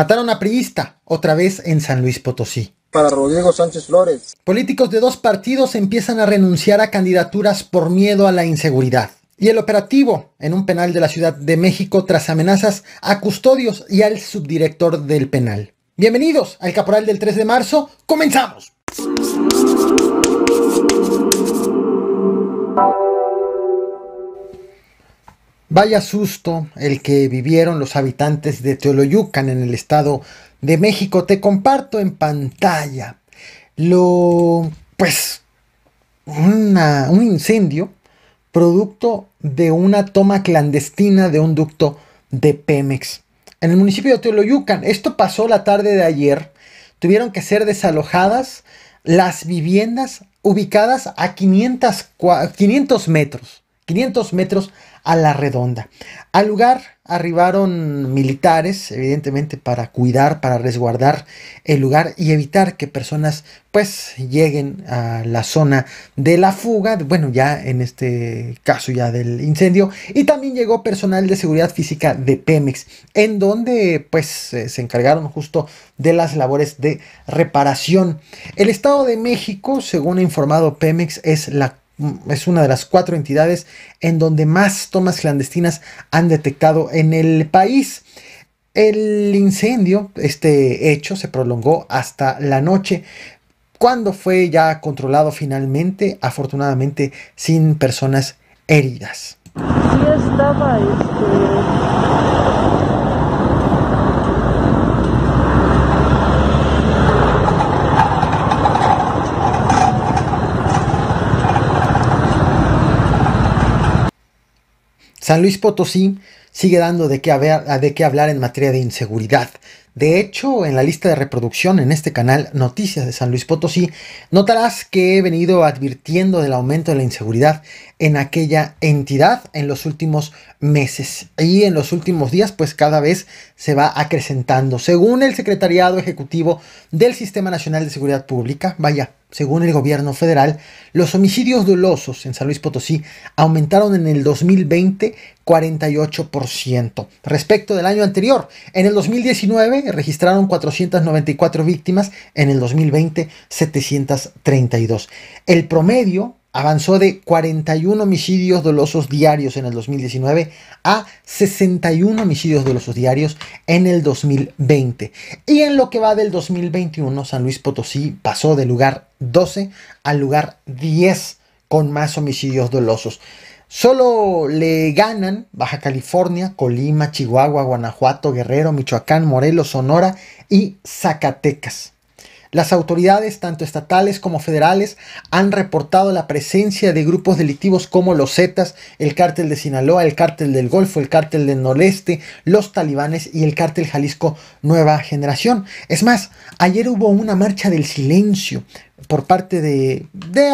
Mataron a priista, otra vez en San Luis Potosí. Para Rodrigo Sánchez Flores. Políticos de dos partidos empiezan a renunciar a candidaturas por miedo a la inseguridad. Y el operativo en un penal de la Ciudad de México tras amenazas a custodios y al subdirector del penal. Bienvenidos al Caporal del 3 de marzo. ¡Comenzamos! Vaya susto el que vivieron los habitantes de Teoloyucan en el estado de México. Te comparto en pantalla lo, pues, un incendio producto de una toma clandestina de un ducto de Pemex. En el municipio de Teoloyucan, esto pasó la tarde de ayer, tuvieron que ser desalojadas las viviendas ubicadas a 500, 500 metros, 500 metros a la redonda. Al lugar arribaron militares, evidentemente para cuidar, para resguardar el lugar y evitar que personas pues lleguen a la zona de la fuga, bueno ya en este caso ya del incendio, y también llegó personal de seguridad física de Pemex, en donde pues se encargaron justo de las labores de reparación. El Estado de México, según ha informado Pemex, es la es una de las cuatro entidades en donde más tomas clandestinas han detectado en el país. El incendio, este hecho, se prolongó hasta la noche, cuando fue ya controlado finalmente, afortunadamente sin personas heridas. Sí estaba este San Luis Potosí sigue dando de qué, hablar en materia de inseguridad. De hecho, en la lista de reproducción en este canal Noticias de San Luis Potosí, notarás que he venido advirtiendo del aumento de la inseguridad en aquella entidad en los últimos meses y en los últimos días pues cada vez se va acrecentando. Según el Secretariado Ejecutivo del Sistema Nacional de Seguridad Pública, vaya, según el gobierno federal, los homicidios dolosos en San Luis Potosí aumentaron en el 2020 48% respecto del año anterior. En el 2019 registraron 494 víctimas, en el 2020 732. El promedio avanzó de 41 homicidios dolosos diarios en el 2019 a 61 homicidios dolosos diarios en el 2020. Y en lo que va del 2021, San Luis Potosí pasó del lugar 12 al lugar 10 con más homicidios dolosos. Solo le ganan Baja California, Colima, Chihuahua, Guanajuato, Guerrero, Michoacán, Morelos, Sonora y Zacatecas. Las autoridades, tanto estatales como federales, han reportado la presencia de grupos delictivos como los Zetas, el cártel de Sinaloa, el cártel del Golfo, el cártel del Noreste, los talibanes y el cártel Jalisco Nueva Generación. Es más, ayer hubo una marcha del silencio por parte de,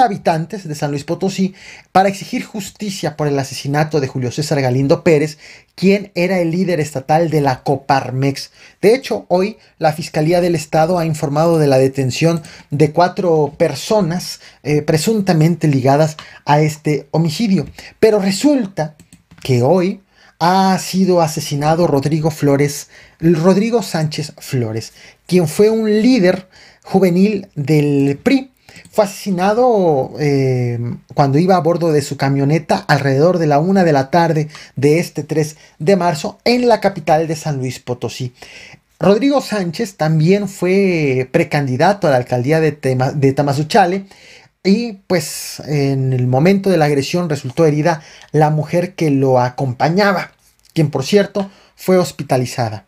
habitantes de San Luis Potosí para exigir justicia por el asesinato de Julio César Galindo Pérez, quien era el líder estatal de la Coparmex. De hecho, hoy la Fiscalía del Estado ha informado de la detención de cuatro personas eh, presuntamente ligadas a este homicidio. Pero resulta que hoy ha sido asesinado Rodrigo Flores, Rodrigo Sánchez Flores, quien fue un líder juvenil del PRI. Fue asesinado eh, cuando iba a bordo de su camioneta alrededor de la una de la tarde de este 3 de marzo en la capital de San Luis Potosí. Rodrigo Sánchez también fue precandidato a la alcaldía de, de Tamazuchale y pues en el momento de la agresión resultó herida la mujer que lo acompañaba, quien por cierto fue hospitalizada.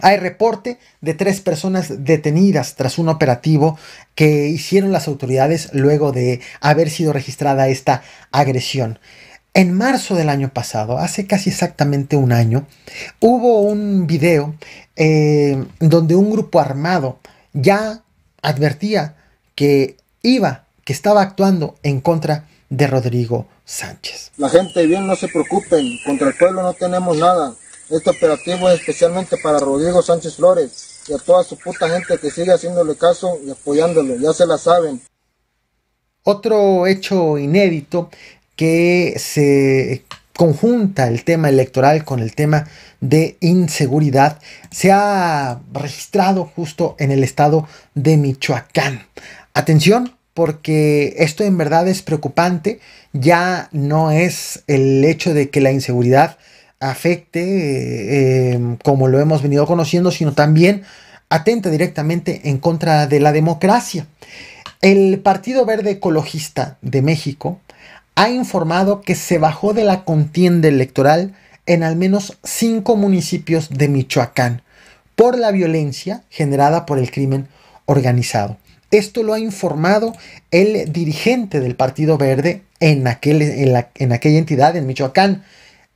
Hay reporte de tres personas detenidas tras un operativo que hicieron las autoridades luego de haber sido registrada esta agresión. En marzo del año pasado, hace casi exactamente un año, hubo un video eh, donde un grupo armado ya advertía que iba, que estaba actuando en contra de Rodrigo Sánchez. La gente bien no se preocupen, contra el pueblo no tenemos nada. Este operativo es especialmente para Rodrigo Sánchez Flores y a toda su puta gente que sigue haciéndole caso y apoyándolo, ya se la saben. Otro hecho inédito que se conjunta el tema electoral con el tema de inseguridad se ha registrado justo en el estado de Michoacán. Atención, porque esto en verdad es preocupante, ya no es el hecho de que la inseguridad afecte eh, em, como lo hemos venido conociendo, sino también atenta directamente en contra de la democracia. El Partido Verde Ecologista de México ha informado que se bajó de la contienda electoral en al menos cinco municipios de Michoacán por la violencia generada por el crimen organizado. Esto lo ha informado el dirigente del Partido Verde en, aquel, en, aquella entidad, en Michoacán,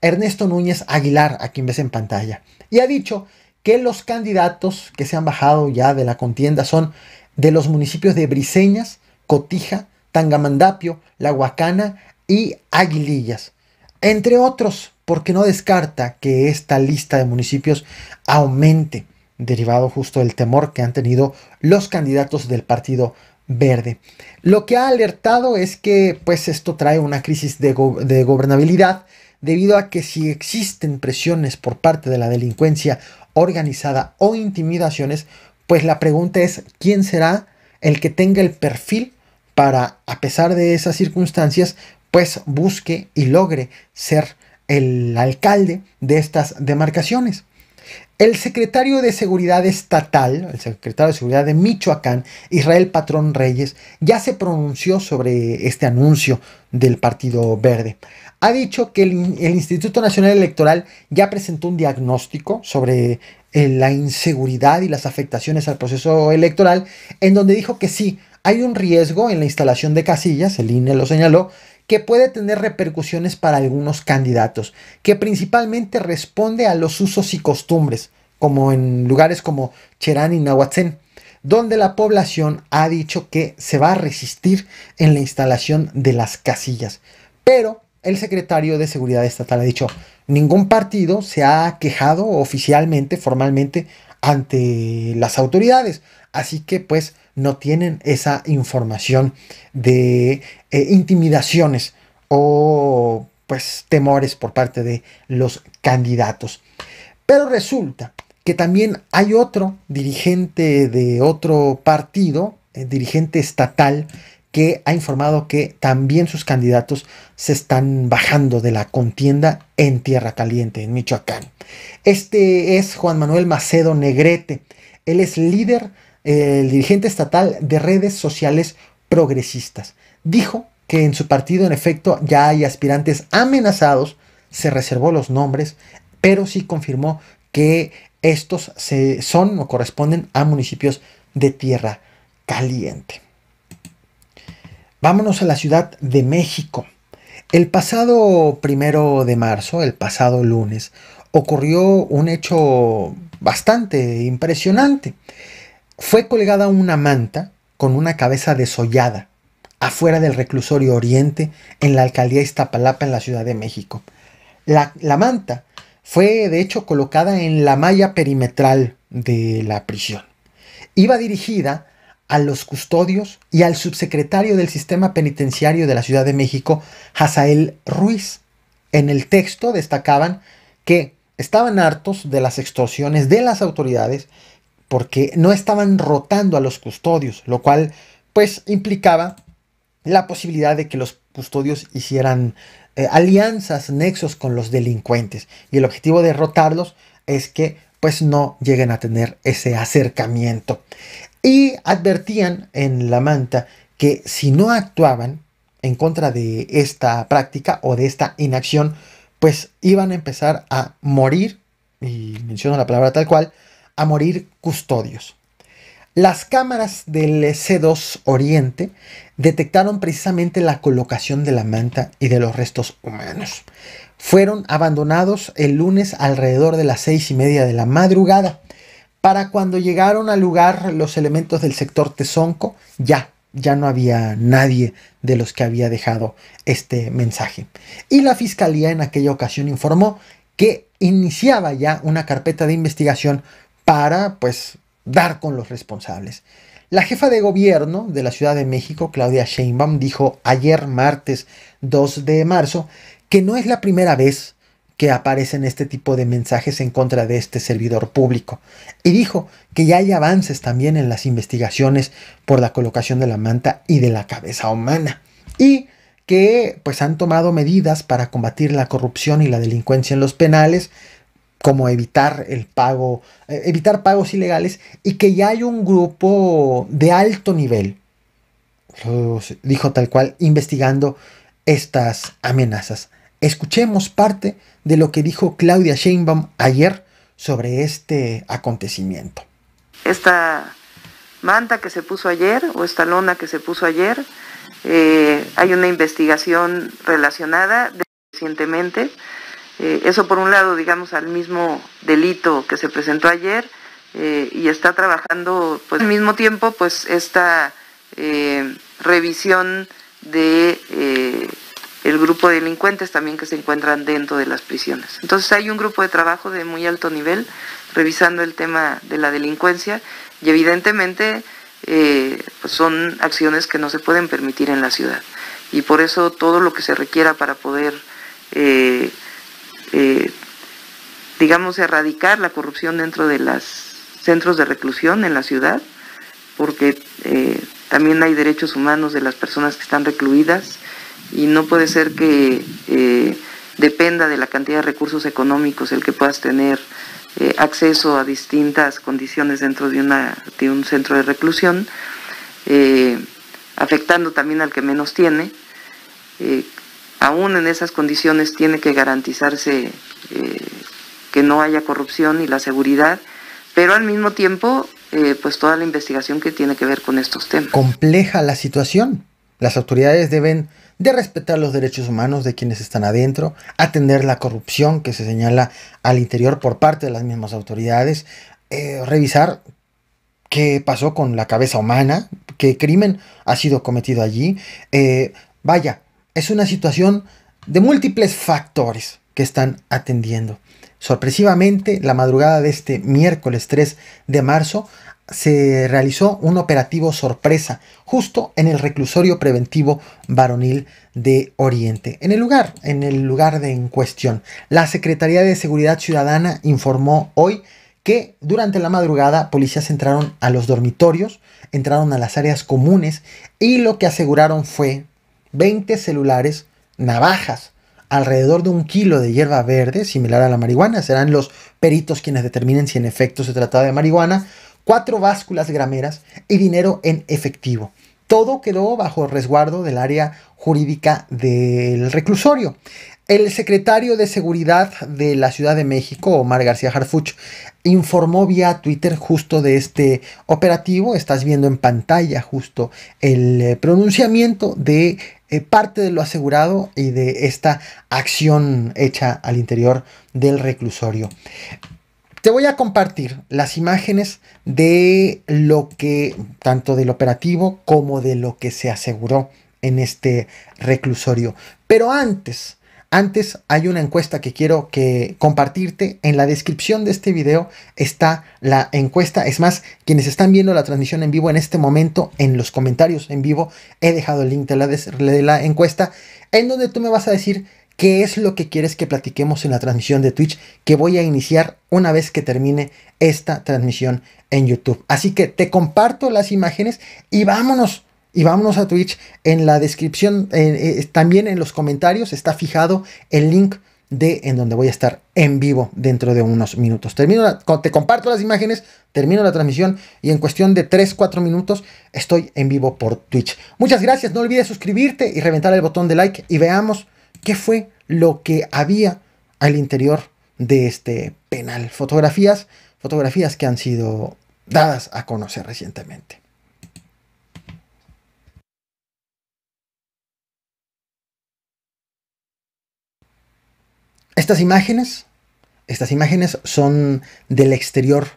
Ernesto Núñez Aguilar, a quien ves en pantalla. Y ha dicho que los candidatos que se han bajado ya de la contienda son de los municipios de Briseñas, Cotija, Tangamandapio, La Huacana y Aguilillas, entre otros, porque no descarta que esta lista de municipios aumente derivado justo del temor que han tenido los candidatos del Partido Verde. Lo que ha alertado es que pues esto trae una crisis de, de gobernabilidad debido a que si existen presiones por parte de la delincuencia organizada o intimidaciones, pues la pregunta es quién será el que tenga el perfil para, a pesar de esas circunstancias, pues busque y logre ser el alcalde de estas demarcaciones. El secretario de Seguridad Estatal, el secretario de Seguridad de Michoacán, Israel Patrón Reyes, ya se pronunció sobre este anuncio del Partido Verde. Ha dicho que el, Instituto Nacional Electoral ya presentó un diagnóstico sobre eh, la inseguridad y las afectaciones al proceso electoral, en donde dijo que sí, hay un riesgo en la instalación de casillas, el INE lo señaló, que puede tener repercusiones para algunos candidatos, que principalmente responde a los usos y costumbres, como en lugares como Cherán y Nahuatzén, donde la población ha dicho que se va a resistir en la instalación de las casillas. Pero el secretario de Seguridad Estatal ha dicho, ningún partido se ha quejado oficialmente, formalmente, ante las autoridades. Así que pues no tienen esa información de eh, intimidaciones o pues temores por parte de los candidatos. Pero resulta que también hay otro dirigente de otro partido, eh, dirigente estatal, que ha informado que también sus candidatos se están bajando de la contienda en Tierra Caliente, en Michoacán. Este es Juan Manuel Macedo Negrete. Él es líder el dirigente estatal de redes sociales progresistas. Dijo que en su partido en efecto ya hay aspirantes amenazados, se reservó los nombres, pero sí confirmó que estos se, son o corresponden a municipios de tierra caliente. Vámonos a la Ciudad de México. El pasado primero de marzo, el pasado lunes, ocurrió un hecho bastante impresionante fue colgada una manta con una cabeza desollada afuera del reclusorio Oriente en la alcaldía Iztapalapa en la Ciudad de México. La, la manta fue de hecho colocada en la malla perimetral de la prisión. Iba dirigida a los custodios y al subsecretario del sistema penitenciario de la Ciudad de México, Hazael Ruiz. En el texto destacaban que estaban hartos de las extorsiones de las autoridades porque no estaban rotando a los custodios, lo cual pues implicaba la posibilidad de que los custodios hicieran eh, alianzas, nexos con los delincuentes. Y el objetivo de rotarlos es que pues no lleguen a tener ese acercamiento. Y advertían en la manta que si no actuaban en contra de esta práctica o de esta inacción, pues iban a empezar a morir, y menciono la palabra tal cual, a morir custodios. Las cámaras del C2 Oriente detectaron precisamente la colocación de la manta y de los restos humanos. Fueron abandonados el lunes alrededor de las seis y media de la madrugada. Para cuando llegaron al lugar los elementos del sector Tezonco, ya, ya no había nadie de los que había dejado este mensaje. Y la fiscalía en aquella ocasión informó que iniciaba ya una carpeta de investigación para pues dar con los responsables. La jefa de gobierno de la Ciudad de México, Claudia Sheinbaum, dijo ayer martes 2 de marzo que no es la primera vez que aparecen este tipo de mensajes en contra de este servidor público. Y dijo que ya hay avances también en las investigaciones por la colocación de la manta y de la cabeza humana. Y que pues han tomado medidas para combatir la corrupción y la delincuencia en los penales, como evitar el pago, eh, evitar pagos ilegales y que ya hay un grupo de alto nivel, dijo tal cual, investigando estas amenazas. Escuchemos parte de lo que dijo Claudia Sheinbaum ayer sobre este acontecimiento. Esta manta que se puso ayer o esta lona que se puso ayer, eh, hay una investigación relacionada recientemente. Eh, eso por un lado, digamos, al mismo delito que se presentó ayer eh, y está trabajando, pues al mismo tiempo, pues esta revisión de el grupo de delincuentes también que se encuentran dentro de las prisiones. Entonces hay un grupo de trabajo de muy alto nivel revisando el tema de la delincuencia y evidentemente eh, pues son acciones que no se pueden permitir en la ciudad. Y por eso todo lo que se requiera para poder, eh, eh, digamos, erradicar la corrupción dentro de los centros de reclusión en la ciudad, porque también hay derechos humanos de las personas que están recluidas, y no puede ser que eh, dependa de la cantidad de recursos económicos el que puedas tener eh, acceso a distintas condiciones dentro de, una, de un centro de reclusión, eh, afectando también al que menos tiene. Aún en esas condiciones tiene que garantizarse que no haya corrupción y la seguridad, pero al mismo tiempo, pues toda la investigación que tiene que ver con estos temas. Compleja la situación. Las autoridades deben de respetar los derechos humanos de quienes están adentro, atender la corrupción que se señala al interior por parte de las mismas autoridades, eh, revisar qué pasó con la cabeza humana, qué crimen ha sido cometido allí. Eh, vaya, es una situación de múltiples factores que están atendiendo. Sorpresivamente, la madrugada de este miércoles 3 de marzo se realizó un operativo sorpresa justo en el reclusorio preventivo varonil de Oriente. En el lugar, en el lugar de en cuestión, la Secretaría de Seguridad Ciudadana informó hoy que durante la madrugada policías entraron a los dormitorios, entraron a las áreas comunes y lo que aseguraron fue 20 celulares, navajas, alrededor de un kilo de hierba verde, similar a la marihuana, serán los peritos quienes determinen si en efecto se trataba de marihuana, cuatro básculas grameras y dinero en efectivo. Todo quedó bajo resguardo del área jurídica del reclusorio. El secretario de Seguridad de la Ciudad de México, Omar García Harfuch, informó vía Twitter justo de este operativo. Estás viendo en pantalla justo el eh, pronunciamiento de eh, parte de lo asegurado y de esta acción hecha al interior del reclusorio. Te voy a compartir las imágenes de lo que, tanto del operativo como de lo que se aseguró en este reclusorio. Pero antes, antes hay una encuesta que quiero que compartirte. En la descripción de este video está la encuesta. Es más, quienes están viendo la transmisión en vivo en este momento, en los comentarios en vivo, he dejado el link de la, de la encuesta, en donde tú me vas a decir qué es lo que quieres que platiquemos en la transmisión de Twitch que voy a iniciar una vez que termine esta transmisión en YouTube. Así que te comparto las imágenes y vámonos. Y vámonos a Twitch. En la descripción, eh, también en los comentarios está fijado el link de en donde voy a estar en vivo dentro de unos minutos. Termino te comparto las imágenes, termino la transmisión y en cuestión de 3-4 minutos estoy en vivo por Twitch. Muchas gracias, no olvides suscribirte y reventar el botón de like y veamos qué fue lo que había al interior de este penal. Fotografías, fotografías que han sido dadas a conocer recientemente. Estas imágenes, estas imágenes son del exterior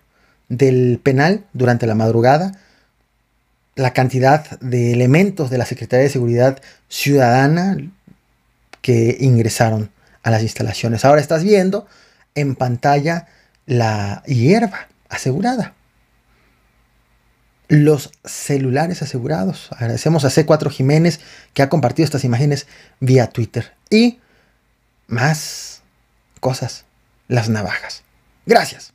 del penal durante la madrugada. La cantidad de elementos de la Secretaría de Seguridad Ciudadana, que ingresaron a las instalaciones. Ahora estás viendo en pantalla la hierba asegurada. Los celulares asegurados. Agradecemos a C4 Jiménez que ha compartido estas imágenes vía Twitter. Y más cosas, las navajas. Gracias.